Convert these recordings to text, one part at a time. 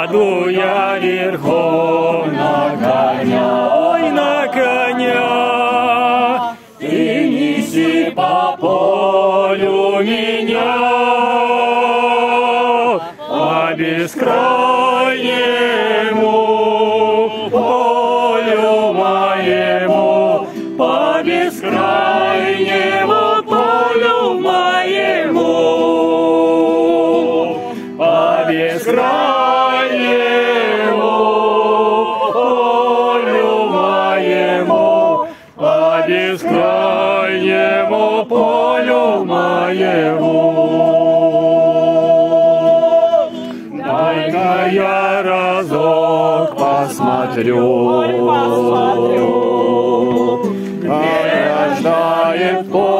Сяду я верхом на коня, ой, на коня, и неси по полю меня. По бескрайнему полю моему, по бескрайнему полю моему, по бескрайнему бескрайнему полю моему. Дай-ка я разок посмотрю, как рождает поле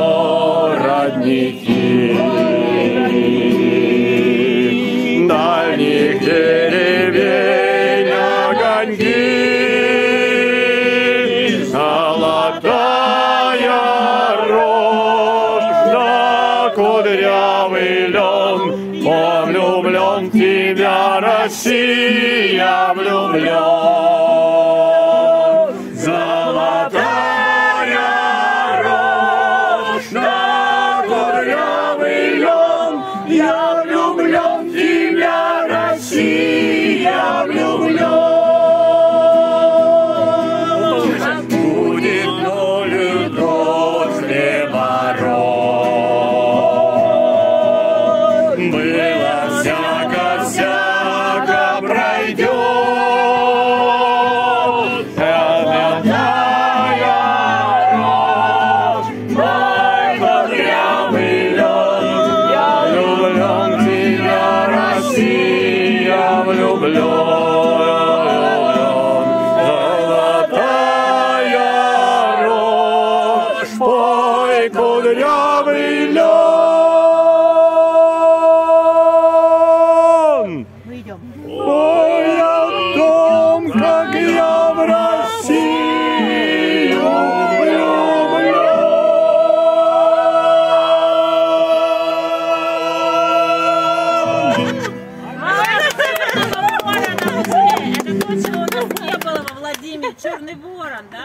дальних деревень огоньки, золотая рожь, да кудрявый лен, он влюблен в тебя, Россия влюблен. Россия влюблен. Будет ноль после ворот. Россия, влюблен. Золотая рожь, мой кудрявый Это точно у нас не было во Владимире. Черный ворон, да?